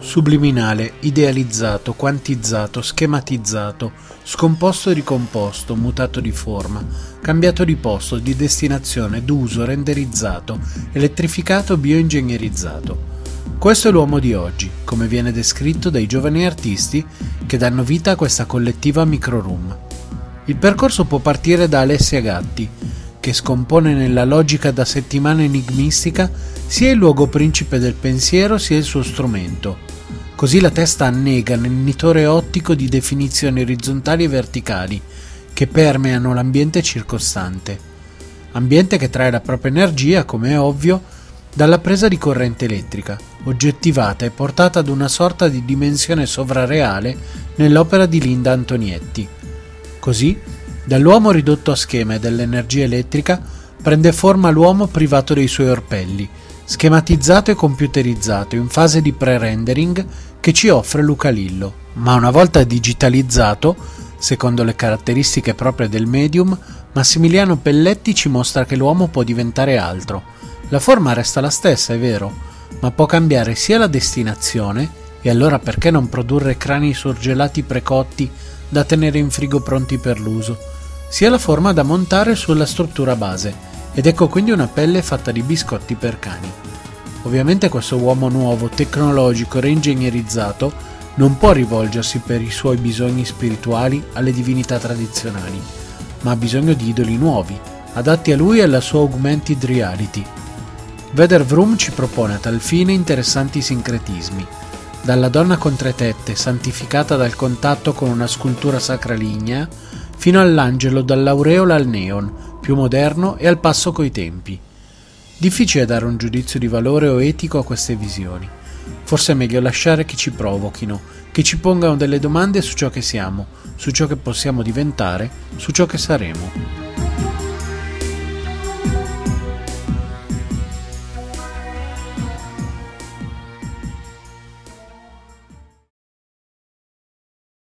Subliminale, idealizzato, quantizzato, schematizzato, scomposto e ricomposto, mutato di forma, cambiato di posto, di destinazione, d'uso, renderizzato, elettrificato, bioingegnerizzato. Questo è l'uomo di oggi, come viene descritto dai giovani artisti che danno vita a questa collettiva microroom. Il percorso può partire da Alessia Gatti, che scompone nella logica da settimana enigmistica sia il luogo principe del pensiero sia il suo strumento. Così la testa annega nel nitore ottico di definizioni orizzontali e verticali che permeano l'ambiente circostante. Ambiente che trae la propria energia, come è ovvio, dalla presa di corrente elettrica, oggettivata e portata ad una sorta di dimensione sovrareale nell'opera di Linda Antonietti. Così, Dall'uomo ridotto a schema e dall'energia elettrica prende forma l'uomo privato dei suoi orpelli, schematizzato e computerizzato in fase di pre-rendering che ci offre Luca Lillo. Ma una volta digitalizzato, secondo le caratteristiche proprie del medium, Massimiliano Pelletti ci mostra che l'uomo può diventare altro. La forma resta la stessa, è vero, ma può cambiare sia la destinazione, e allora perché non produrre crani surgelati precotti da tenere in frigo pronti per l'uso, sia la forma da montare sulla struttura base, ed ecco quindi una pelle fatta di biscotti per cani. Ovviamente questo uomo nuovo, tecnologico, reingegnerizzato, non può rivolgersi per i suoi bisogni spirituali alle divinità tradizionali, ma ha bisogno di idoli nuovi, adatti a lui e alla sua augmented reality. Vedder Vroom ci propone a tal fine interessanti sincretismi, dalla donna con tre tette, santificata dal contatto con una scultura sacra lignea, fino all'angelo dall'aureola al neon, più moderno e al passo coi tempi. Difficile dare un giudizio di valore o etico a queste visioni. Forse è meglio lasciare che ci provochino, che ci pongano delle domande su ciò che siamo, su ciò che possiamo diventare, su ciò che saremo.